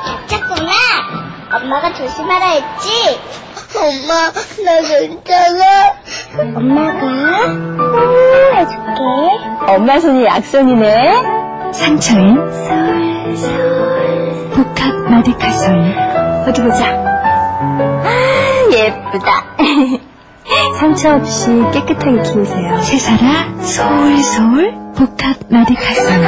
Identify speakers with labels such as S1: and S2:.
S1: 다쳤구나. 엄마가 조심하라 했지? 엄마, 나 괜찮아. 엄마가 해줄게.
S2: 엄마 손이 약손이네.
S3: 상처엔 솔솔 복합 마데카솔 어디 보자 아 예쁘다 상처 없이 깨끗하게 키우세요 세사라 소울소울 복합 마데카솔